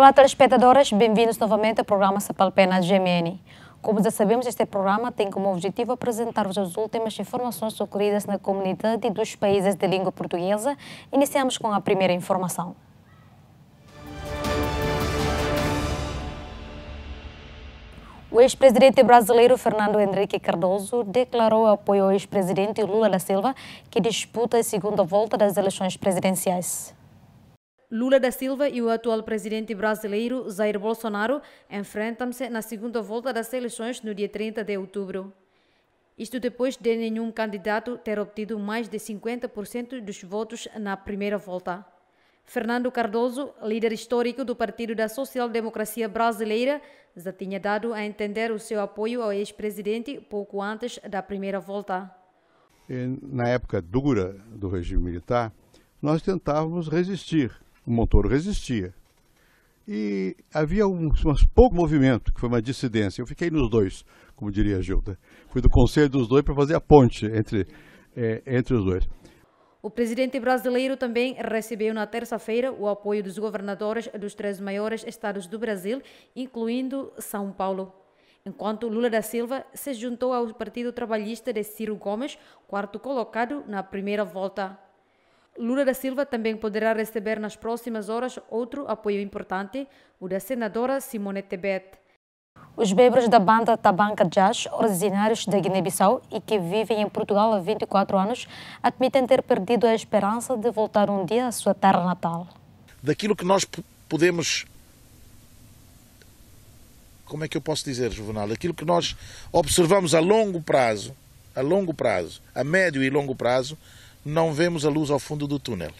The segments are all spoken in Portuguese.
Olá, telespectadores, bem-vindos novamente ao programa Sapalpena GMN. Como já sabemos, este programa tem como objetivo apresentar-vos as últimas informações ocorridas na comunidade dos países de língua portuguesa. Iniciamos com a primeira informação. O ex-presidente brasileiro Fernando Henrique Cardoso declarou apoio ao ex-presidente Lula da Silva, que disputa a segunda volta das eleições presidenciais. Lula da Silva e o atual presidente brasileiro Jair Bolsonaro enfrentam-se na segunda volta das eleições no dia 30 de outubro. Isto depois de nenhum candidato ter obtido mais de 50% dos votos na primeira volta. Fernando Cardoso, líder histórico do Partido da Social Democracia Brasileira, já tinha dado a entender o seu apoio ao ex-presidente pouco antes da primeira volta. Na época dura do regime militar, nós tentávamos resistir. O motor resistia. E havia um, um pouco movimento, que foi uma dissidência. Eu fiquei nos dois, como diria a Gilda. Fui do conselho dos dois para fazer a ponte entre, é, entre os dois. O presidente brasileiro também recebeu na terça-feira o apoio dos governadores dos três maiores estados do Brasil, incluindo São Paulo. Enquanto Lula da Silva se juntou ao Partido Trabalhista de Ciro Gomes, quarto colocado na primeira volta. Lula da Silva também poderá receber nas próximas horas outro apoio importante, o da senadora Simone Tebet. Os membros da banda Tabanca Jazz, originários da Guiné-Bissau e que vivem em Portugal há 24 anos, admitem ter perdido a esperança de voltar um dia à sua terra natal. Daquilo que nós podemos. Como é que eu posso dizer, Juvenal? Aquilo que nós observamos a longo prazo, a longo prazo, a médio e longo prazo, não vemos a luz ao fundo do túnel.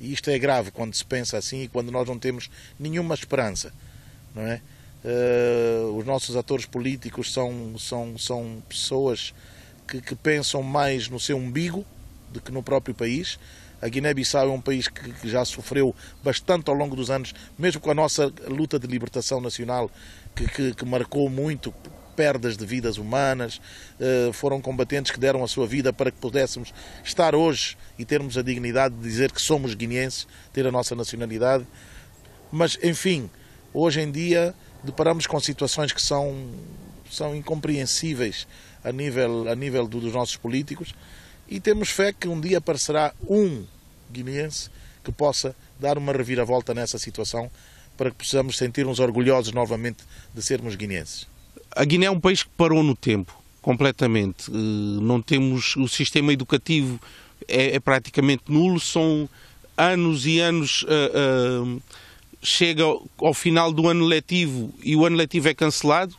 E isto é grave quando se pensa assim e quando nós não temos nenhuma esperança, não é? Uh, os nossos atores políticos são, são, são pessoas que, que, pensam mais no seu umbigo do que no próprio país. A Guiné-Bissau é um país que, que, já sofreu bastante ao longo dos anos, mesmo com a nossa luta de libertação nacional, que, que marcou muito perdas de vidas humanas. Uh, foram combatentes que deram a sua vida para que pudéssemos estar hoje e termos a dignidade de dizer que somos guineenses, ter a nossa nacionalidade. Mas, enfim, hoje em dia deparamos com situações que são, são incompreensíveis a nível, a nível dos nossos políticos e temos fé que um dia aparecerá um guineense que possa dar uma reviravolta nessa situação para que possamos sentir-nos orgulhosos novamente de sermos guineenses. A Guiné é um país que parou no tempo, completamente. Eh, não temos o sistema educativo é, é praticamente nulo, são anos e anos uh, uh, chega ao final do ano letivo e o ano letivo é cancelado,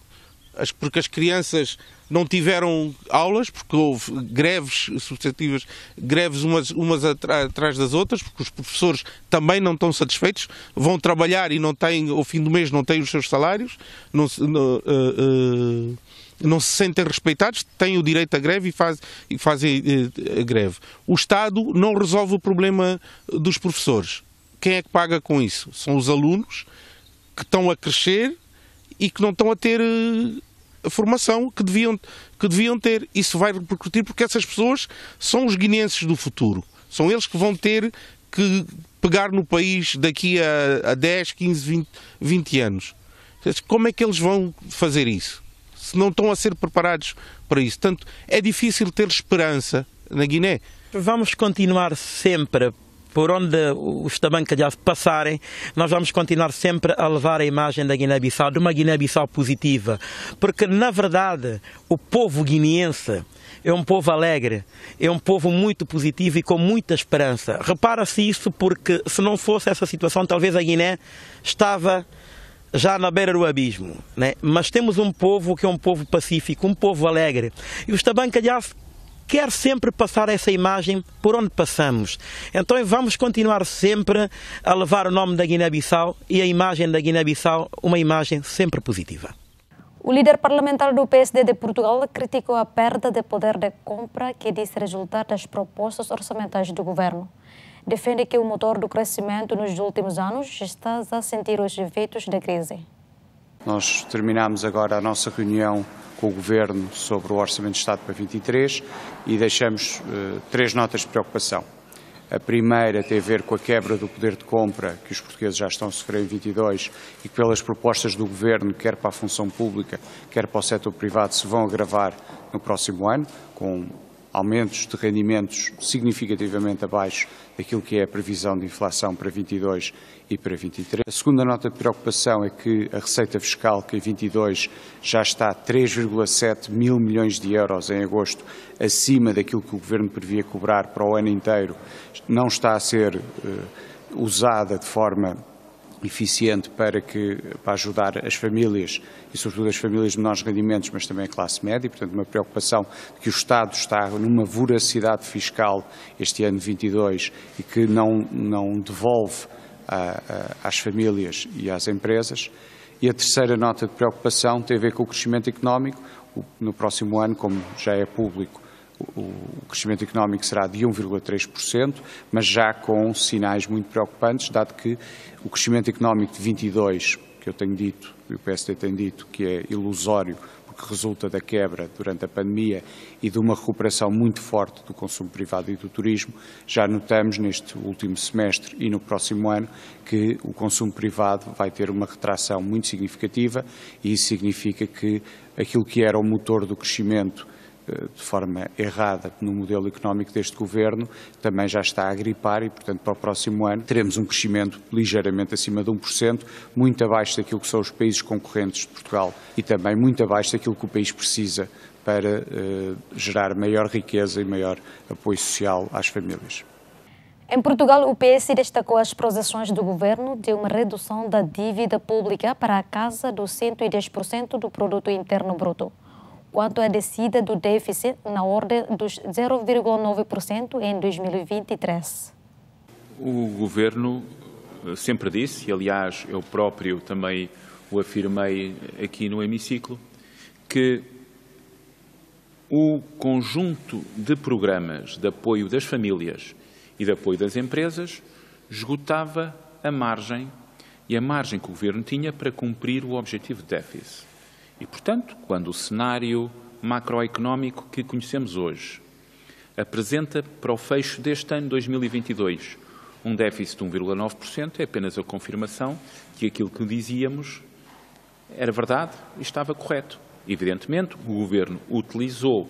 porque as crianças não tiveram aulas, porque houve greves sucessivas, greves umas, umas atrás das outras, porque os professores também não estão satisfeitos, vão trabalhar e não têm, ao fim do mês não têm os seus salários, não, não, uh, uh, não se sentem respeitados, têm o direito à greve e, faz, e fazem a greve. O Estado não resolve o problema dos professores quem é que paga com isso? São os alunos que estão a crescer e que não estão a ter eh, a formação que deviam, que deviam ter. Isso vai repercutir porque essas pessoas são os guineenses do futuro. São eles que vão ter que pegar no país daqui a, a 10, 15, 20, 20 anos. Como é que eles vão fazer isso? Se não estão a ser preparados para isso. Portanto, é difícil ter esperança na Guiné. Vamos continuar sempre por onde os tabancas passarem, nós vamos continuar sempre a levar a imagem da Guiné-Bissau, de uma Guiné-Bissau positiva. Porque, na verdade, o povo guineense é um povo alegre, é um povo muito positivo e com muita esperança. Repara-se isso porque, se não fosse essa situação, talvez a Guiné estava já na beira do abismo. Né? Mas temos um povo que é um povo pacífico, um povo alegre. E os tabancas quer sempre passar essa imagem por onde passamos. Então vamos continuar sempre a levar o nome da Guiné-Bissau e a imagem da Guiné-Bissau, uma imagem sempre positiva. O líder parlamentar do PSD de Portugal criticou a perda de poder de compra que diz resultar das propostas orçamentais do governo. Defende que o motor do crescimento nos últimos anos está a sentir os efeitos da crise. Nós terminamos agora a nossa reunião com o Governo sobre o Orçamento de Estado para 23 e deixamos uh, três notas de preocupação. A primeira tem a ver com a quebra do poder de compra que os portugueses já estão a sofrer em 22 e que pelas propostas do Governo, quer para a função pública, quer para o setor privado, se vão agravar no próximo ano, com aumentos de rendimentos significativamente abaixo daquilo que é a previsão de inflação para 22 e para 23. A segunda nota de preocupação é que a receita fiscal, que em 22 já está 3,7 mil milhões de euros em agosto, acima daquilo que o Governo previa cobrar para o ano inteiro, não está a ser uh, usada de forma eficiente para, que, para ajudar as famílias e sobretudo as famílias de menores rendimentos, mas também a classe média, e, portanto uma preocupação de que o Estado está numa voracidade fiscal este ano 22 e que não, não devolve a, a, às famílias e às empresas. E a terceira nota de preocupação tem a ver com o crescimento económico. No próximo ano, como já é público, o crescimento económico será de 1,3%, mas já com sinais muito preocupantes, dado que o crescimento económico de 22, que eu tenho dito, e o PSD tem dito, que é ilusório, porque resulta da quebra durante a pandemia e de uma recuperação muito forte do consumo privado e do turismo, já notamos neste último semestre e no próximo ano que o consumo privado vai ter uma retração muito significativa e isso significa que aquilo que era o motor do crescimento de forma errada no modelo económico deste governo, também já está a gripar e, portanto, para o próximo ano teremos um crescimento ligeiramente acima de 1%, muito abaixo daquilo que são os países concorrentes de Portugal e também muito abaixo daquilo que o país precisa para uh, gerar maior riqueza e maior apoio social às famílias. Em Portugal, o PS destacou as projeções do governo de uma redução da dívida pública para a casa dos 110% do produto interno bruto quanto à descida do déficit na ordem dos 0,9% em 2023. O governo eh, sempre disse, e aliás eu próprio também o afirmei aqui no hemiciclo, que o conjunto de programas de apoio das famílias e de apoio das empresas esgotava a margem e a margem que o governo tinha para cumprir o objetivo de déficit. E, portanto, quando o cenário macroeconómico que conhecemos hoje apresenta para o fecho deste ano 2022 um déficit de 1,9%, é apenas a confirmação que aquilo que dizíamos era verdade e estava correto. Evidentemente, o Governo utilizou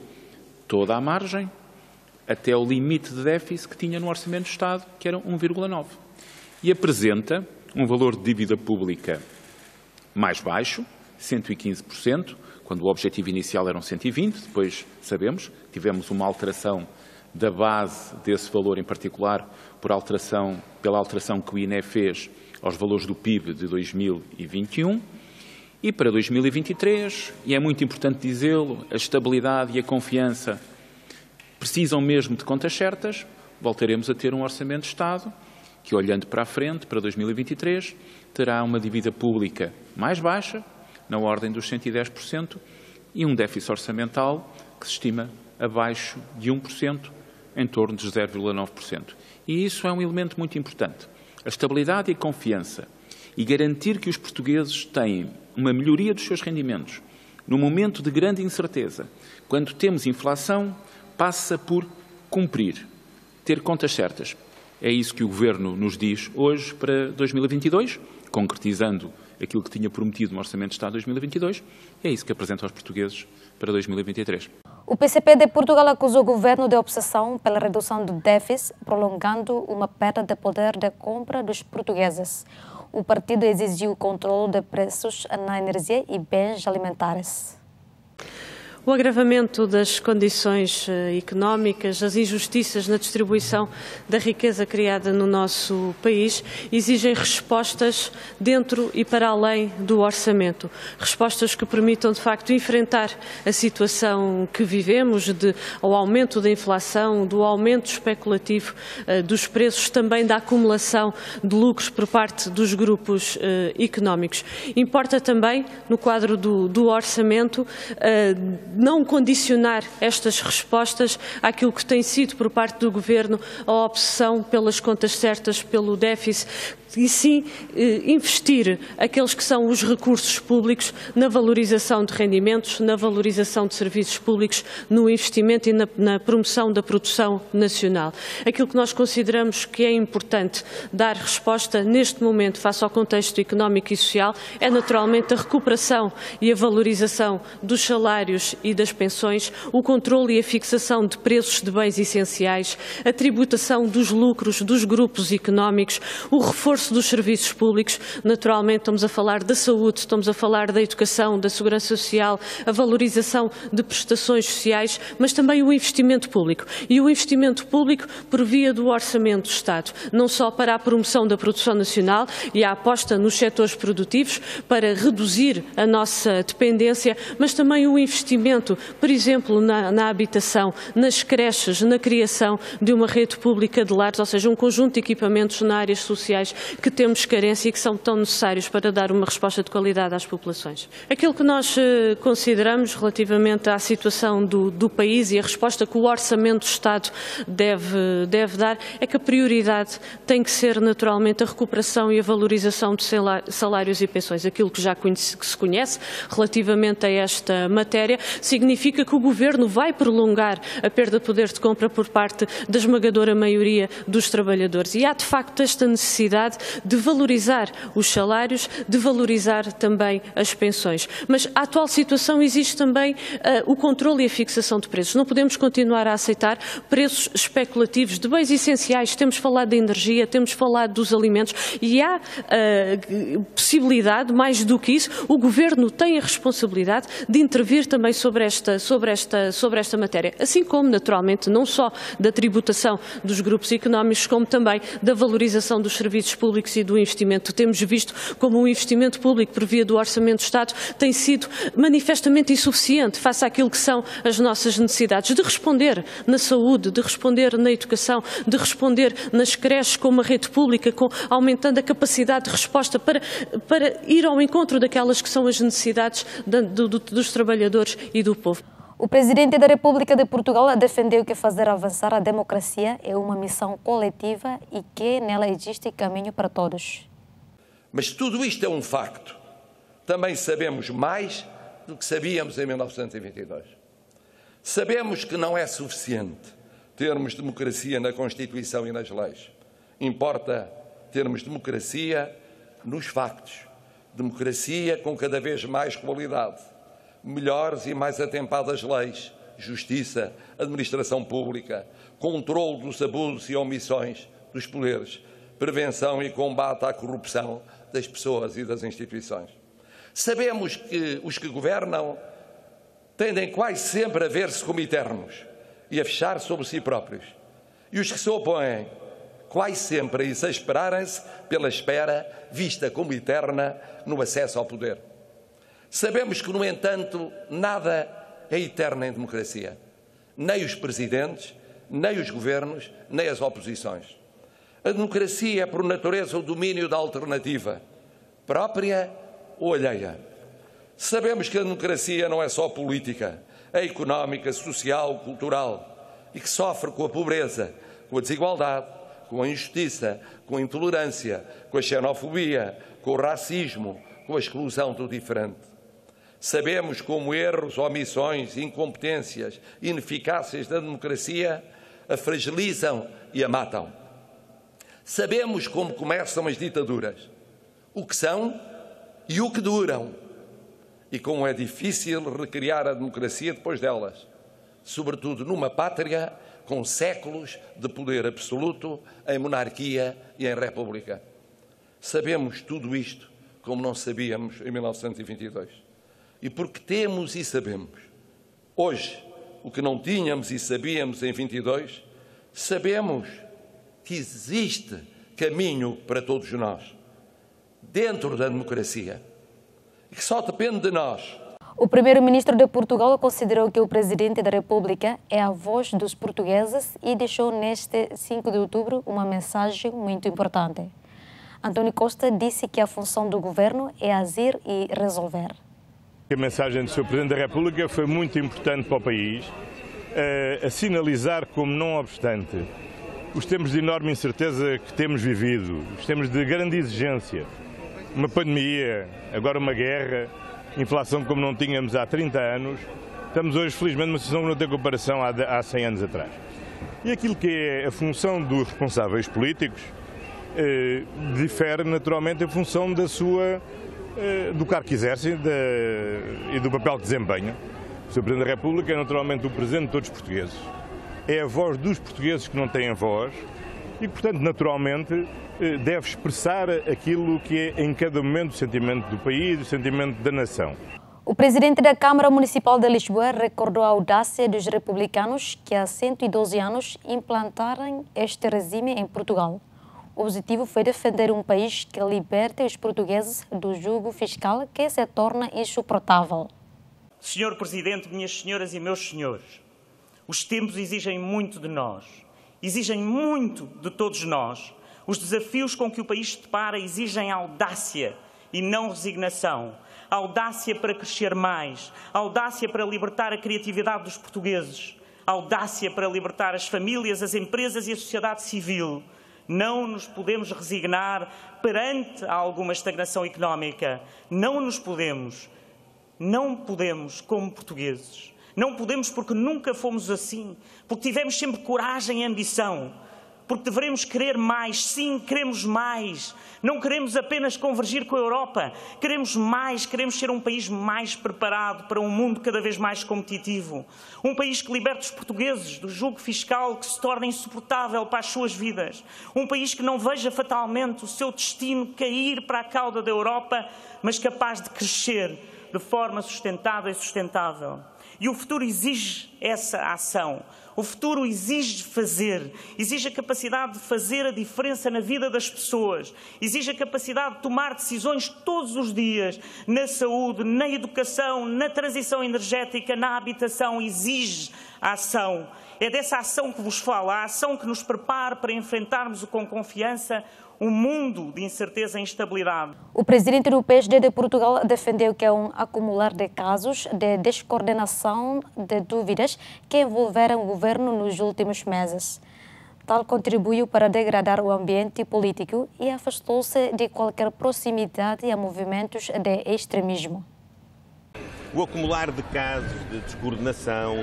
toda a margem até o limite de déficit que tinha no Orçamento do Estado, que era 1,9%. E apresenta um valor de dívida pública mais baixo, 115%, quando o objetivo inicial eram 120, depois sabemos, tivemos uma alteração da base desse valor em particular por alteração, pela alteração que o INE fez aos valores do PIB de 2021. E para 2023, e é muito importante dizê-lo, a estabilidade e a confiança precisam mesmo de contas certas, voltaremos a ter um Orçamento de Estado que, olhando para a frente, para 2023, terá uma dívida pública mais baixa, na ordem dos 110%, e um déficit orçamental que se estima abaixo de 1%, em torno de 0,9%. E isso é um elemento muito importante. A estabilidade e a confiança e garantir que os portugueses têm uma melhoria dos seus rendimentos no momento de grande incerteza, quando temos inflação, passa por cumprir, ter contas certas. É isso que o Governo nos diz hoje para 2022, concretizando aquilo que tinha prometido no Orçamento de Estado de 2022, e é isso que apresenta aos portugueses para 2023. O PCP de Portugal acusou o governo de obsessão pela redução do déficit, prolongando uma perda de poder de compra dos portugueses. O partido exigiu o controle de preços na energia e bens alimentares. O agravamento das condições eh, económicas, as injustiças na distribuição da riqueza criada no nosso país exigem respostas dentro e para além do orçamento. Respostas que permitam, de facto, enfrentar a situação que vivemos, de, aumento da inflação, do aumento especulativo uh, dos preços, também da acumulação de lucros por parte dos grupos uh, económicos. Importa também, no quadro do, do orçamento, não condicionar estas respostas àquilo que tem sido por parte do Governo a opção pelas contas certas, pelo déficit, e sim eh, investir aqueles que são os recursos públicos na valorização de rendimentos, na valorização de serviços públicos, no investimento e na, na, promoção da produção nacional. Aquilo que nós consideramos que é importante dar resposta neste momento face ao contexto económico e social é naturalmente a recuperação e a valorização dos salários e das pensões, o controle e a fixação de preços de bens essenciais, a tributação dos lucros dos grupos económicos, o reforço reforço dos serviços públicos, naturalmente estamos a falar da saúde, estamos a falar da educação, da segurança social, a valorização de prestações sociais, mas também o investimento público. E o investimento público por via do Orçamento do Estado, não só para a promoção da produção nacional e a aposta nos setores produtivos para reduzir a nossa dependência, mas também o investimento, por exemplo, na, na habitação, nas creches, na criação de uma rede pública de lares, ou seja, um conjunto de equipamentos na áreas sociais que temos carência e que são tão necessários para dar uma resposta de qualidade às populações. Aquilo que nós eh, consideramos relativamente à situação do, do país e a resposta que o Orçamento do Estado deve, deve dar é que a prioridade tem que ser naturalmente a recuperação e a valorização de salários e pensões. Aquilo que já conhece, que se conhece relativamente a esta matéria significa que o Governo vai prolongar a perda de poder de compra por parte da esmagadora maioria dos trabalhadores. E há de facto esta necessidade de valorizar os salários, de valorizar também as pensões. Mas a atual situação existe também uh, o controle e a fixação de preços. Não podemos continuar a aceitar preços especulativos de bens essenciais. Temos falado da energia, temos falado dos alimentos e há uh, possibilidade, mais do que isso, o Governo tem a responsabilidade de intervir também sobre esta, sobre esta, sobre esta matéria. Assim como, naturalmente, não só da tributação dos grupos económicos, como também da valorização dos serviços públicos públicos e do investimento. Temos visto como o investimento público por via do Orçamento do Estado tem sido manifestamente insuficiente face àquilo que são as nossas necessidades de responder na saúde, de responder na educação, de responder nas creches com uma rede pública, com, aumentando a capacidade de resposta para, para ir ao encontro daquelas que são as necessidades do, do, dos trabalhadores e do povo. O presidente da República de Portugal defendeu que fazer avançar a democracia é uma missão coletiva e que nela existe caminho para todos. Mas tudo isto é um facto. Também sabemos mais do que sabíamos em 1922. Sabemos que não é suficiente termos democracia na Constituição e nas leis. Importa termos democracia nos factos. Democracia com cada vez mais qualidade melhores e mais atempadas leis, justiça, administração pública, controle dos abusos e omissões dos poderes, prevenção e combate à corrupção das pessoas e das instituições. Sabemos que os que governam tendem quase sempre a ver-se como eternos e a fechar sobre si próprios. E os que se opõem, quase sempre a exasperarem-se pela espera, vista como eterna, no acesso ao poder. Sabemos que, no entanto, nada é eterno em democracia. Nem os presidentes, nem os governos, nem as oposições. A democracia é, por natureza, o domínio da alternativa, própria ou alheia. Sabemos que a democracia não é só política, é económica, social, cultural e que sofre com a pobreza, com a desigualdade, com a injustiça, com a intolerância, com a xenofobia, com o racismo, com a exclusão do diferente. Sabemos como erros, omissões, incompetências, ineficácias da democracia a fragilizam e a matam. Sabemos como começam as ditaduras, o que são e o que duram, e como é difícil recriar a democracia depois delas, sobretudo numa pátria com séculos de poder absoluto em monarquia e em república. Sabemos tudo isto como não sabíamos em 1922 e porque temos e sabemos. Hoje, o que não tínhamos e sabíamos em 22, sabemos que existe caminho para todos nós, dentro da democracia, e que só depende de nós. O primeiro-ministro de Portugal considerou que o presidente da República é a voz dos portugueses e deixou neste 5 de outubro uma mensagem muito importante. António Costa disse que a função do governo é agir e resolver. A mensagem do Sr. Presidente da República foi muito importante para o país, a, a sinalizar como, não obstante, os tempos de enorme incerteza que temos vivido, os tempos de grande exigência, uma pandemia, agora uma guerra, inflação como não tínhamos há 30 anos, estamos hoje, felizmente, numa situação que não tem comparação há, há 100 anos atrás. E aquilo que é a função dos responsáveis políticos eh, difere naturalmente em função da sua, eh, do cargo que exercem e do papel que desempenham. O Sr. Presidente da República é naturalmente o Presidente de todos os portugueses. É a voz dos portugueses que não têm voz e, portanto, naturalmente, eh, deve expressar aquilo que é em cada momento o sentimento do país, o sentimento da nação. O presidente da Câmara Municipal de Lisboa recordou a audácia dos republicanos que há 112 anos implantaram este regime em Portugal. O objetivo foi defender um país que liberte os portugueses do jugo fiscal que se torna insuportável. Senhor Presidente, minhas senhoras e meus senhores, os tempos exigem muito de nós, exigem muito de todos nós. Os desafios com que o país se depara exigem audácia e não resignação audácia para crescer mais, audácia para libertar a criatividade dos portugueses, audácia para libertar as famílias, as empresas e a sociedade civil. Não nos podemos resignar perante alguma estagnação económica. Não nos podemos. Não podemos, como portugueses. Não podemos porque nunca fomos assim, porque tivemos sempre coragem e ambição porque devemos querer mais. Sim, queremos mais. Não queremos apenas convergir com a Europa, queremos mais, queremos ser um país mais preparado para um mundo cada vez mais competitivo. Um país que liberte os portugueses do jugo fiscal que se torna insuportável para as suas vidas. Um país que não veja fatalmente o seu destino cair para a cauda da Europa, mas capaz de crescer de forma sustentável e sustentável. E o futuro exige essa ação. O futuro exige fazer, exige a capacidade de fazer a diferença na vida das pessoas, exige a capacidade de tomar decisões todos os dias na saúde, na educação, na transição energética, na habitação, exige a ação. É dessa ação que vos falo, a ação que nos prepara para enfrentarmos com confiança um mundo de incerteza e instabilidade. O presidente do PSD de Portugal defendeu que é um acumular de casos de descoordenação de dúvidas que envolveram o governo nos últimos meses. Tal contribuiu para degradar o ambiente político e afastou-se de qualquer proximidade a movimentos de extremismo. O acumular de casos de descoordenação,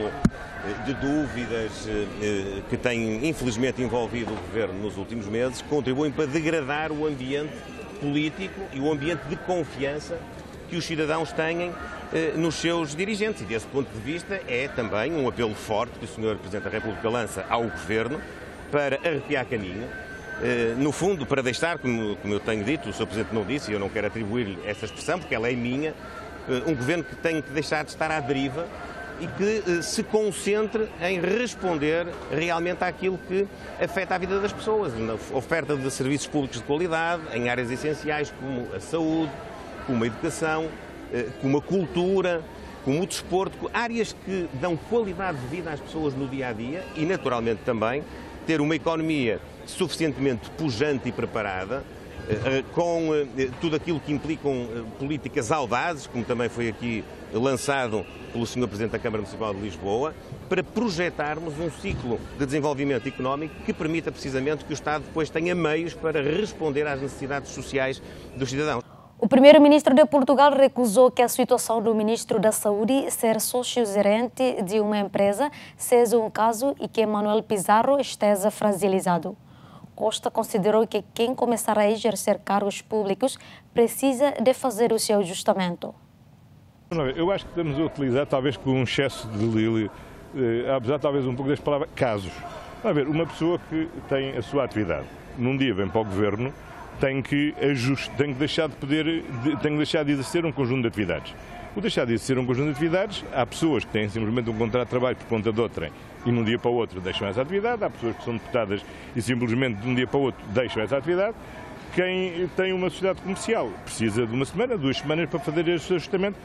de dúvidas eh, que têm infelizmente envolvido o governo nos últimos meses contribuem para degradar o ambiente político e o ambiente de confiança que os cidadãos têm eh, nos seus dirigentes. E desse ponto de vista é também um apelo forte que o Sr. Presidente da República lança ao governo para arrepiar caminho. Eh, no fundo, para deixar, como, eu tenho dito, o Sr. Presidente não disse, e eu não quero atribuir-lhe essa expressão, porque ela é minha, um governo que tem que deixar de estar à deriva e que eh, se concentre em responder realmente àquilo que afeta a vida das pessoas, na oferta de serviços públicos de qualidade, em áreas essenciais como a saúde, como a educação, eh, como a cultura, como o desporto, áreas que dão qualidade de vida às pessoas no dia a dia e, naturalmente, também ter uma economia suficientemente pujante e preparada com tudo aquilo que implicam políticas audazes, como também foi aqui lançado pelo Sr. Presidente da Câmara Municipal de Lisboa, para projetarmos um ciclo de desenvolvimento económico que permita precisamente que o Estado depois tenha meios para responder às necessidades sociais dos cidadãos. O primeiro-ministro de Portugal recusou que a situação do ministro da Saúde ser sócio-gerente de uma empresa seja um caso e que Manuel Pizarro esteja fragilizado. Costa considerou que quem começar a exercer cargos públicos precisa de fazer o seu ajustamento. Eu acho que estamos a utilizar, talvez com um excesso de delírio, eh, apesar talvez um pouco das palavras, casos. A ver, uma pessoa que tem a sua atividade, num dia vem para o governo, tem que, ajuste, tem que deixar de poder, de, tem que deixar de exercer um conjunto de atividades. O deixar de exercer um conjunto de atividades, há pessoas que têm simplesmente um contrato de trabalho por conta de outrem e num dia para o outro deixam essa atividade, há pessoas que são deputadas e simplesmente de um dia para o outro deixam essa atividade quem tem uma sociedade comercial. Precisa de uma semana, duas semanas para fazer esse ajustamento.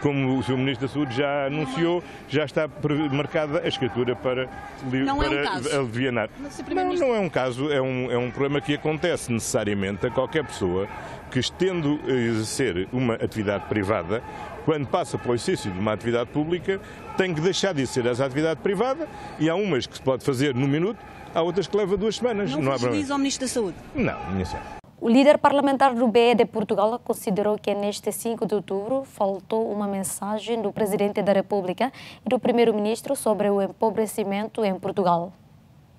Como o Sr. Ministro da Saúde já anunciou, já está marcada a escritura para, não para é um alivianar. Não, não é um caso, é um, é um problema que acontece necessariamente a qualquer pessoa que, estendo a exercer uma atividade privada, quando passa para o exercício de uma atividade pública, tem que deixar de ser essa atividade privada e há umas que se pode fazer num minuto, há outras que levam duas semanas. Não, não há problema. ao Ministro da Saúde? Não, minha senhora. O líder parlamentar do BE de Portugal considerou que neste 5 de outubro faltou uma mensagem do Presidente da República e do Primeiro-Ministro sobre o empobrecimento em Portugal.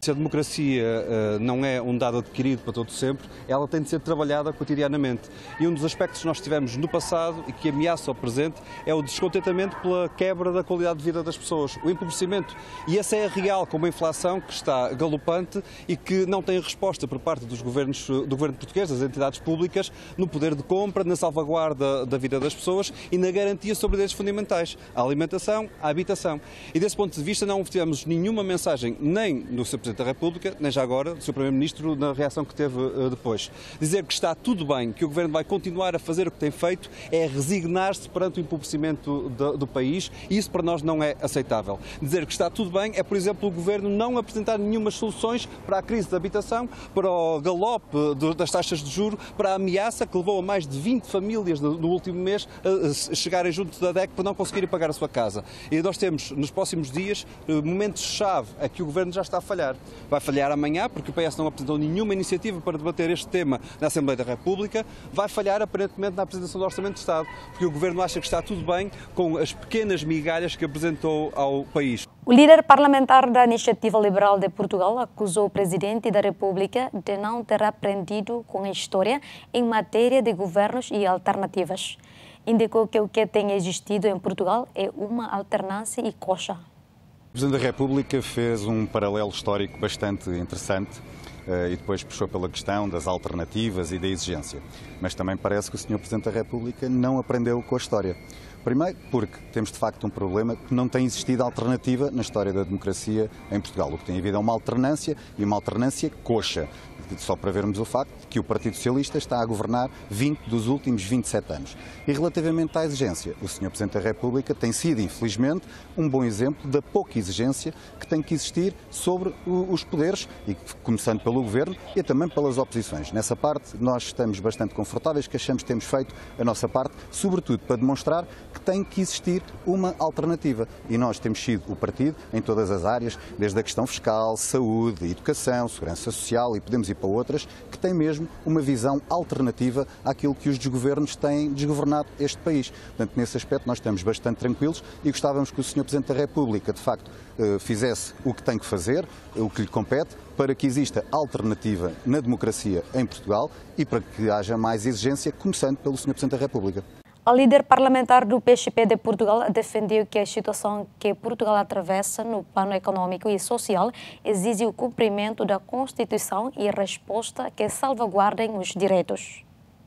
Se a democracia uh, não é um dado adquirido para todo sempre, ela tem de ser trabalhada cotidianamente. E um dos aspectos que nós tivemos no passado e que ameaça o presente é o descontentamento pela quebra da qualidade de vida das pessoas, o empobrecimento. E essa é real, com uma inflação que está galopante e que não tem resposta por parte dos governos, do governo português, das entidades públicas, no poder de compra, na salvaguarda da vida das pessoas e na garantia sobre direitos fundamentais, a alimentação, a habitação. E desse ponto de vista não tivemos nenhuma mensagem nem no seu Presidente Presidente da República, nem já agora do Sr. Primeiro-Ministro na reação que teve uh, depois. Dizer que está tudo bem, que o Governo vai continuar a fazer o que tem feito, é resignar-se perante o empobrecimento do, do país e isso para nós não é aceitável. Dizer que está tudo bem é, por exemplo, o Governo não apresentar nenhuma soluções para a crise da habitação, para o galope das taxas de juro, para a ameaça que levou a mais de 20 famílias no, último mês a chegarem junto da DEC para não conseguirem pagar a sua casa. E nós temos, nos próximos dias, eh, momentos-chave a que o Governo já está a falhar vai falhar amanhã, porque o PS não apresentou nenhuma iniciativa para debater este tema na Assembleia da República, vai falhar aparentemente na apresentação do Orçamento de Estado, porque o Governo acha que está tudo bem com as pequenas migalhas que apresentou ao país. O líder parlamentar da Iniciativa Liberal de Portugal acusou o Presidente da República de não ter aprendido com a história em matéria de governos e alternativas. Indicou que o que tem existido em Portugal é uma alternância e coxa. O Presidente da República fez um paralelo histórico bastante interessante uh, e depois puxou pela questão das alternativas e da exigência. Mas também parece que o Sr. Presidente da República não aprendeu com a história. Primeiro, porque temos de facto um problema que não tem existido alternativa na história da democracia em Portugal. O que tem havido é uma alternância e uma alternância coxa só para vermos o facto que o Partido Socialista está a governar 20 dos últimos 27 anos. E relativamente à exigência, o Sr. Presidente da República tem sido, infelizmente, um bom exemplo da pouca exigência que tem que existir sobre os poderes, e começando pelo Governo e também pelas oposições. Nessa parte, nós estamos bastante confortáveis, que achamos que temos feito a nossa parte, sobretudo para demonstrar que tem que existir uma alternativa. E nós temos sido o partido em todas as áreas, desde a questão fiscal, saúde, educação, segurança social e podemos ir para outras, que têm mesmo uma visão alternativa àquilo que os desgovernos têm desgovernado este país. Portanto, nesse aspecto nós estamos bastante tranquilos e gostávamos que o Sr. Presidente da República, de facto, eh, fizesse o que tem que fazer, o que lhe compete, para que exista alternativa na democracia em Portugal e para que haja mais exigência, começando pelo Sr. Presidente da República. A líder parlamentar do PSP de Portugal defendeu que a situação que Portugal atravessa no plano econômico e social exige o cumprimento da Constituição e resposta que salvaguardem os direitos.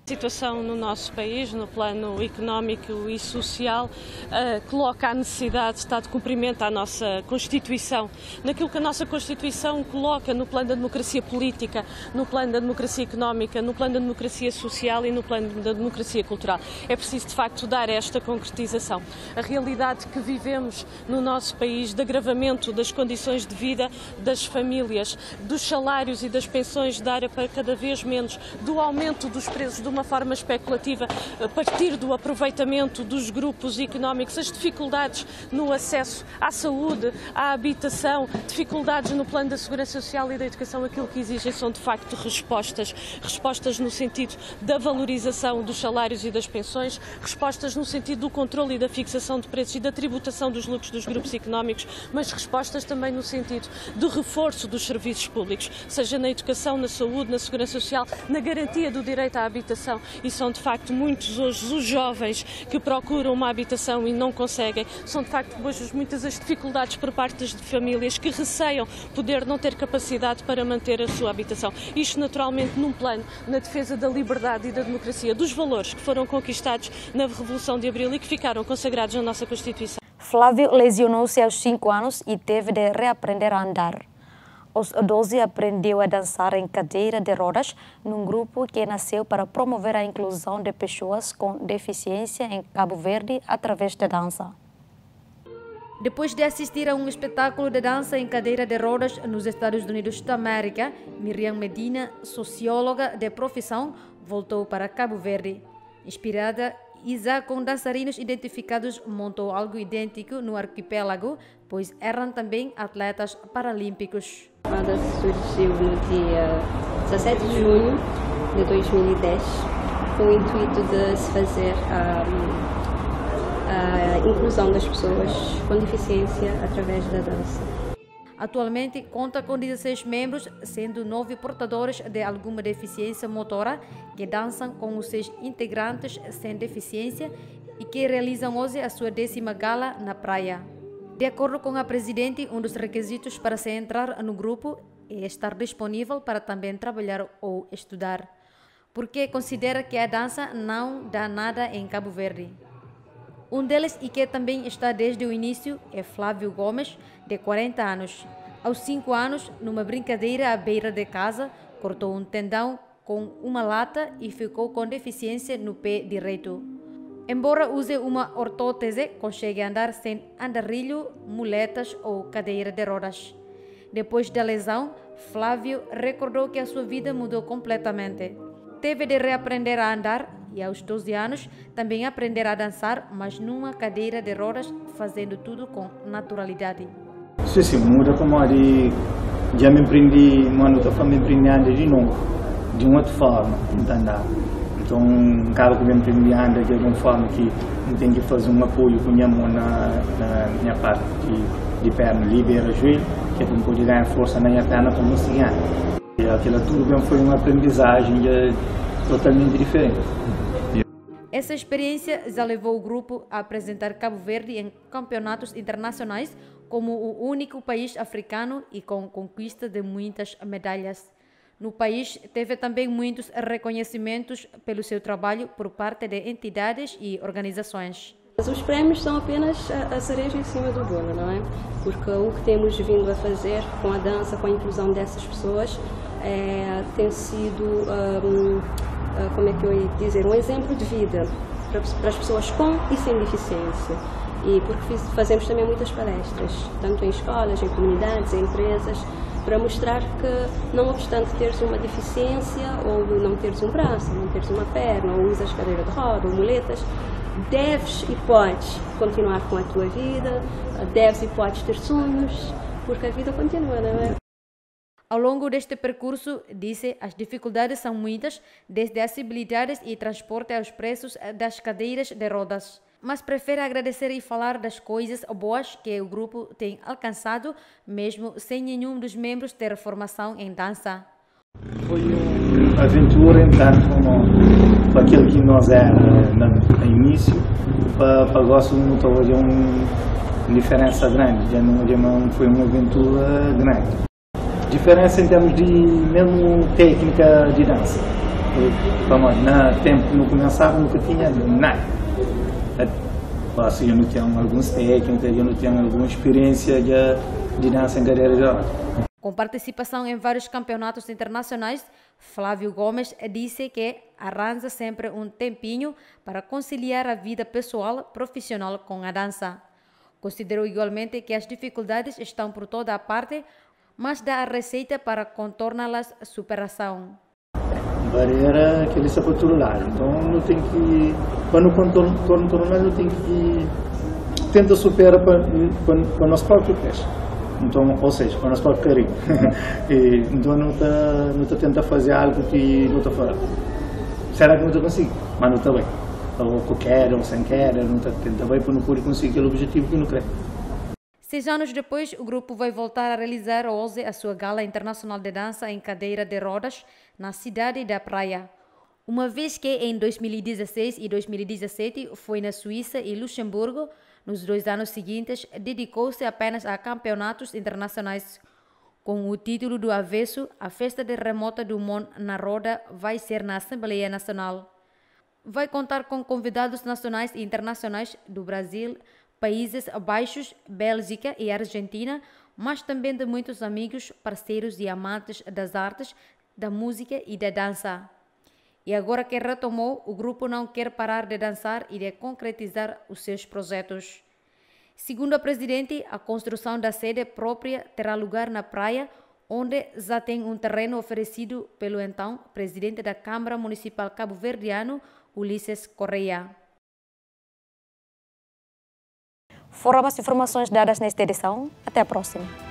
A situação no nosso país, no plano económico e social, uh, coloca a necessidade de estar de cumprimento à nossa Constituição, naquilo que a nossa Constituição coloca no plano da democracia política, no plano da democracia económica, no plano da democracia social e no plano da democracia cultural. É preciso, de facto, dar esta concretização. A realidade que vivemos no nosso país de agravamento das condições de vida das famílias, dos salários e das pensões dar para cada vez menos, do aumento dos preços do uma forma especulativa, a partir do aproveitamento dos grupos económicos, as dificuldades no acesso à saúde, à habitação, dificuldades no plano da segurança social e da educação, aquilo que exigem são de facto respostas, respostas no sentido da valorização dos salários e das pensões, respostas no sentido do controle e da fixação de preços e da tributação dos lucros dos grupos económicos, mas respostas também no sentido do reforço dos serviços públicos, seja na educação, na saúde, na segurança social, na garantia do direito à habitação habitação e são de facto muitos hoje os jovens que procuram uma habitação e não conseguem. São de facto hoje muitas as dificuldades por parte das famílias que receiam poder não ter capacidade para manter a sua habitação. Isto naturalmente num plano na defesa da liberdade e da democracia, dos valores que foram conquistados na Revolução de Abril e que ficaram consagrados na nossa Constituição. Flávio lesionou-se aos 5 anos e teve de reaprender a andar. Os 12 aprendeu a dançar em cadeira de rodas num grupo que nasceu para promover a inclusão de pessoas com deficiência em Cabo Verde através da dança. Depois de assistir a um espetáculo de dança em cadeira de rodas nos Estados Unidos da América, Miriam Medina, socióloga de profissão, voltou para Cabo Verde. Inspirada, Isa, com dançarinos identificados, montou algo idêntico no arquipélago, pois eram também atletas paralímpicos. A banda surgiu no dia 17 de junho de 2010, com o intuito de se fazer um, a inclusão das pessoas com deficiência através da dança. Atualmente conta com 16 membros, sendo nove portadores de alguma deficiência motora que dançam com os seis integrantes sem deficiência e que realizam hoje a sua décima gala na praia. De acordo com a presidente, um dos requisitos para se entrar no grupo é estar disponível para também trabalhar ou estudar, porque considera que a dança não dá nada em Cabo Verde. Um deles, e que também está desde o início, é Flávio Gomes, de 40 anos. Aos 5 anos, numa brincadeira à beira de casa, cortou um tendão com uma lata e ficou com deficiência no pé direito. Embora use uma ortótese, consegue andar sem andarilho, muletas ou cadeira de rodas. Depois da lesão, Flávio recordou que a sua vida mudou completamente. Teve de reaprender a andar e aos 12 anos também aprender a dançar, mas numa cadeira de rodas, fazendo tudo com naturalidade. Sim, sim, muda como de já me aprendi, mano, estou me aprendendo de novo, de uma outra forma, entendeu? Então, cada que me aprendi anda de alguma forma que tem que fazer um apoio com a minha mão na, na minha parte de, de perna, libera o joelho, que é para poder ganhar força na minha perna para me seguir. E aquilo tudo foi uma aprendizagem totalmente diferente. Essa experiência já levou o grupo a apresentar Cabo Verde em campeonatos internacionais como o único país africano e com conquista de muitas medalhas. No país, teve também muitos reconhecimentos pelo seu trabalho por parte de entidades e organizações. Os prémios são apenas a cereja em cima do bolo, não é? Porque o que temos vindo a fazer com a dança, com a inclusão dessas pessoas, é, tem sido um, como é que eu ia dizer, um exemplo de vida para, as pessoas com e sem deficiência. E porque fazemos também muitas palestras, tanto em escolas, em comunidades, em empresas, para mostrar que, não obstante teres uma deficiência, ou não teres um braço, não teres uma perna, ou usas cadeira de roda, ou muletas, deves e podes continuar com a tua vida, deves e podes ter sonhos, porque a vida continua, não é? Ao longo deste percurso, disse, as dificuldades são muitas, desde acessibilidades e transporte aos preços das cadeiras de rodas. Mas prefere agradecer e falar das coisas boas que o grupo tem alcançado, mesmo sem nenhum dos membros ter formação em dança. Foi uma aventura entrar para aquilo que nós era no início, para, para gosto muito é uma diferença grande, já não, já não foi uma aventura grande diferença em termos de mesmo técnica de dança. Vamos, na tempo no começava nunca tinha nada. Assim, eu não tinha alguns técnicos, eu não tinha alguma experiência de, de dança em cadeira de roda. Com participação em vários campeonatos internacionais, Flávio Gomes disse que arranja sempre um tempinho para conciliar a vida pessoal profissional com a dança. Considerou igualmente que as dificuldades estão por toda a parte, mas dá a receita para contorná-las superação. Barreira que ele se controlar. Então não tem que quando contornar eu tenho que tenta superar para para nosso próprio pés. Então, ou seja, para nosso próprio carinho. e, então não está não tá tenta fazer algo que não está fora. Será que não está consigo? Mas não está bem. Ou que quer, ou sem quer, não está tenta bem para não poder conseguir aquele objetivo que não quer. Seis anos depois, o grupo vai voltar a realizar hoje a sua gala internacional de dança em cadeira de rodas na cidade da Praia. Uma vez que em 2016 e 2017 foi na Suíça e Luxemburgo, nos dois anos seguintes dedicou-se apenas a campeonatos internacionais. Com o título do avesso, a festa de remota do Mon na Roda vai ser na Assembleia Nacional. Vai contar com convidados nacionais e internacionais do Brasil, Países Baixos, Bélgica e Argentina, mas também de muitos amigos, parceiros e amantes das artes, da música e da dança. E agora que retomou, o grupo não quer parar de dançar e de concretizar os seus projetos. Segundo a presidente, a construção da sede própria terá lugar na praia, onde já tem um terreno oferecido pelo então presidente da Câmara Municipal Cabo-Verdiano, Ulisses Correia. Foram as informações dadas nesta edição. Até a próxima.